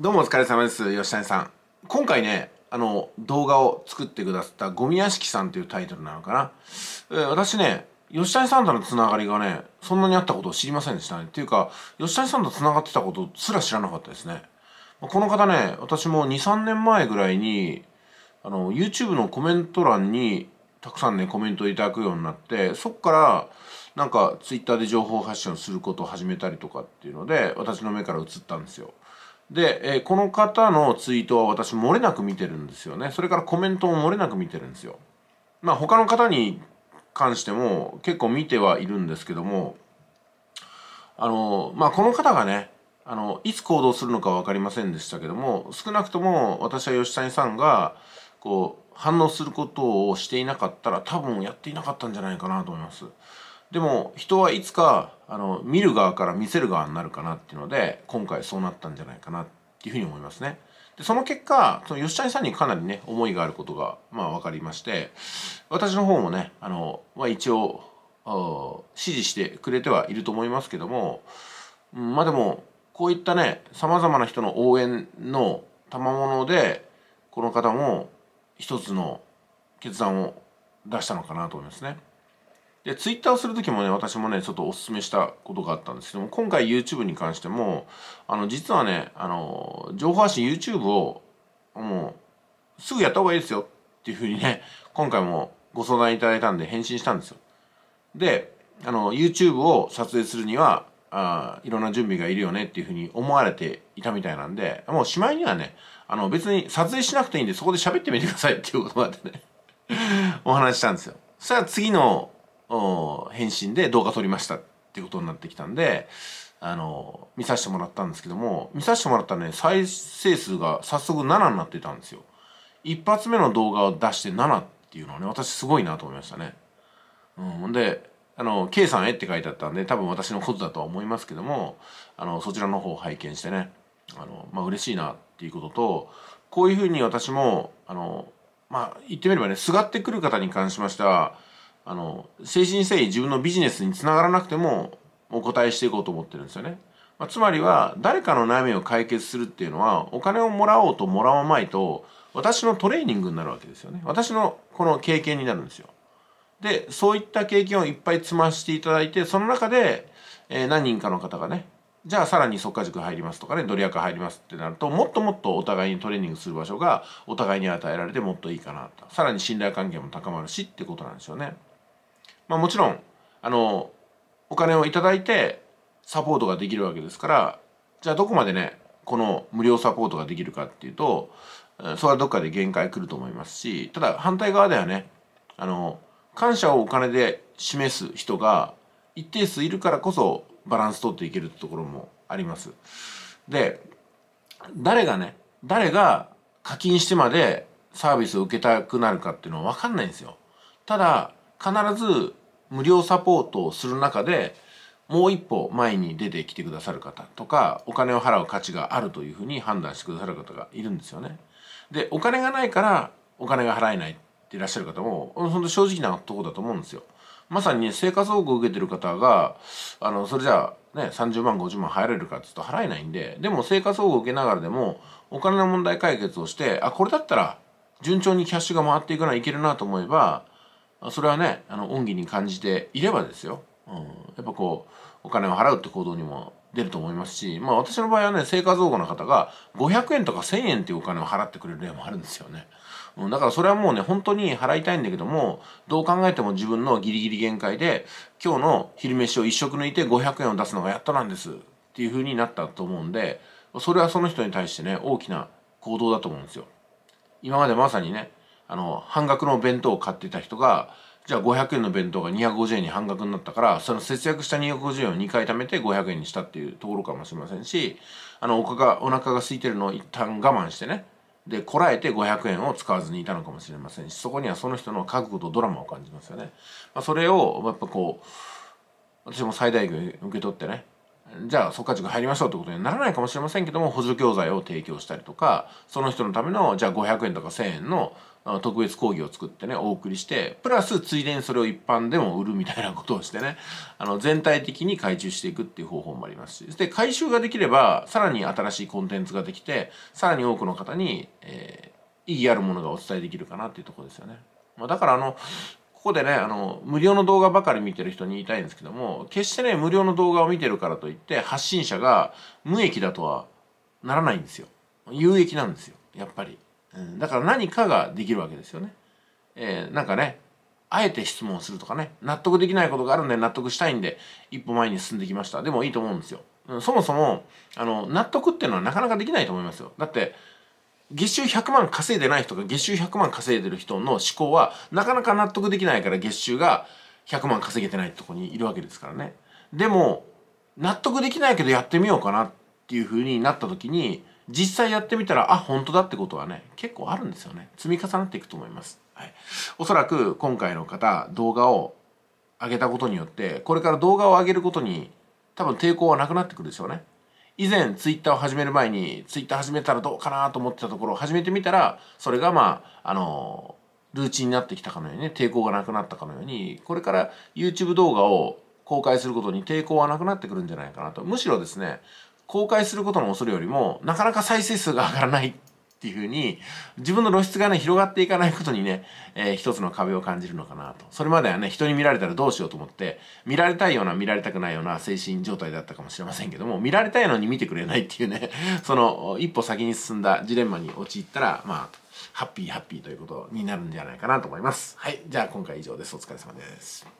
どうもお疲れ様です。吉谷さん。今回ねあの動画を作ってくださったゴミ屋敷さんというタイトルなのかな、えー、私ね吉谷さんとのつながりがねそんなにあったことを知りませんでしたね。っていうか吉谷さんとつながってたことすら知らなかったですね。この方ね私も23年前ぐらいにあの YouTube のコメント欄にたくさんねコメントをいただくようになってそっからなんか Twitter で情報発信をすることを始めたりとかっていうので私の目から移ったんですよ。で、えー、この方のツイートは私漏れなく見てるんですよねそれからコメントも漏れなく見てるんですよまあ他の方に関しても結構見てはいるんですけどもあのまあこの方がねあのいつ行動するのか分かりませんでしたけども少なくとも私は吉谷さんがこう反応することをしていなかったら多分やっていなかったんじゃないかなと思います。でも人はいつかあの見る側から見せる側になるかなっていうので今回そうなったんじゃないかなっていうふうに思いますね。でその結果その吉谷さんにかなりね思いがあることがまあ分かりまして私の方もねあの、まあ、一応支持してくれてはいると思いますけども、うん、まあでもこういったねさまざまな人の応援の賜物でこの方も一つの決断を出したのかなと思いますね。で、ツイッターをする時もね、私もね、ちょっとお勧めしたことがあったんですけども、今回 YouTube に関しても、あの、実はね、あの、情報発信 YouTube を、もう、すぐやった方がいいですよっていうふうにね、今回もご相談いただいたんで返信したんですよ。で、あの、YouTube を撮影するには、あいろんな準備がいるよねっていうふうに思われていたみたいなんで、もうしまいにはね、あの、別に撮影しなくていいんで、そこで喋ってみてくださいっていうことがあってね お話したんですよ。そしたら次の返信で動画撮りましたっていうことになってきたんで、あの、見させてもらったんですけども、見させてもらったらね、再生数が早速7になってたんですよ。一発目の動画を出して7っていうのはね、私すごいなと思いましたね。うん、で、あの、K さんへって書いてあったんで、多分私のことだとは思いますけども、あの、そちらの方を拝見してね、あの、まあ、嬉しいなっていうことと、こういうふうに私も、あの、まあ、言ってみればね、すがってくる方に関しましては、あの精神誠意自分のビジネスにつながらなくてもお答えしていこうと思ってるんですよね。まあ、つまりは誰かの悩みを解決するっていうのはお金をもらおうともらわないと私のトレーニングになるわけですよね。私のこの経験になるんですよ。でそういった経験をいっぱい積ましていただいてその中で、えー、何人かの方がねじゃあさらに速稼塾入りますとかねドリアカ入りますってなるともっともっとお互いにトレーニングする場所がお互いに与えられてもっといいかなとさらに信頼関係も高まるしってことなんですよね。まあ、もちろんあのお金を頂いてサポートができるわけですからじゃあどこまでねこの無料サポートができるかっていうとそれはどっかで限界来ると思いますしただ反対側ではねあの感謝をお金で示す人が一定数いるからこそバランス取っていけるところもあります。で誰がね誰が課金してまでサービスを受けたくなるかっていうのは分かんないんですよ。ただ必ず無料サポートをする中でもう一歩前に出てきてくださる方とかお金を払う価値があるというふうに判断してくださる方がいるんですよね。でお金がないからお金が払えないっていらっしゃる方も本当正直なとこだと思うんですよ。まさに、ね、生活保護を受けてる方があのそれじゃあね30万50万入れるかって言うと払えないんででも生活保護を受けながらでもお金の問題解決をしてあこれだったら順調にキャッシュが回っていくのはいけるなと思えばそれはねあの恩義に感じていればですよ、うん、やっぱこうお金を払うって行動にも出ると思いますしまあ私の場合はね生活保護の方が500円とか1000円っていうお金を払ってくれる例もあるんですよね。うん、だからそれはもうね本当に払いたいんだけどもどう考えても自分のギリギリ限界で今日の昼飯を一食抜いて500円を出すのがやっとなんですっていう風になったと思うんでそれはその人に対してね大きな行動だと思うんですよ。今までまさにねあの半額の弁当を買ってた人がじゃあ500円の弁当が250円に半額になったからその節約した250円を2回貯めて500円にしたっていうところかもしれませんしあのおかがお腹が空いてるのを一旦我慢してねでこらえて500円を使わずにいたのかもしれませんしそこにはその人の覚悟とドラマを感じますよね。まあ、それをやっぱこう私も最大限受け取ってねじゃあ速稼塾入りましょうってことにならないかもしれませんけども補助教材を提供したりとかその人のためのじゃあ500円とか1000円の特別講義を作ってねお送りしてプラスついでにそれを一般でも売るみたいなことをしてねあの全体的に回収していくっていう方法もありますしで回収ができればさらに新しいコンテンツができてさらに多くの方に、えー、意義あるものがお伝えできるかなっていうとこですよね。まあ、だからあのここでね、あの、無料の動画ばかり見てる人に言いたいんですけども、決してね、無料の動画を見てるからといって、発信者が無益だとはならないんですよ。有益なんですよ。やっぱり。うん、だから何かができるわけですよね。えー、なんかね、あえて質問するとかね、納得できないことがあるんで納得したいんで、一歩前に進んできました。でもいいと思うんですよ。うんそもそも、あの、納得っていうのはなかなかできないと思いますよ。だって、月収100万稼いでない人が月収100万稼いでる人の思考はなかなか納得できないから月収が100万稼げてないとこにいるわけですからね。でも納得できないけどやってみようかなっていう風になった時に実際やってみたらあ本当だってことはね結構あるんですよね。積み重なっていくと思います、はい、おそらく今回の方動画を上げたことによってこれから動画を上げることに多分抵抗はなくなってくるでしょうね。以前ツイッターを始める前にツイッター始めたらどうかなと思ってたところを始めてみたらそれがまああのルーチンになってきたかのようにね抵抗がなくなったかのようにこれから YouTube 動画を公開することに抵抗はなくなってくるんじゃないかなと。むしろですね公開することの恐れよりもなかなか再生数が上がらないっていうふうに自分の露出がね広がっていかないことにね、えー、一つの壁を感じるのかなと。それまではね人に見られたらどうしようと思って見られたいような見られたくないような精神状態だったかもしれませんけども見られたいのに見てくれないっていうね その一歩先に進んだジレンマに陥ったらまあハッピーハッピーということになるんじゃないかなと思います。はい。じゃあ今回以上です。お疲れ様です。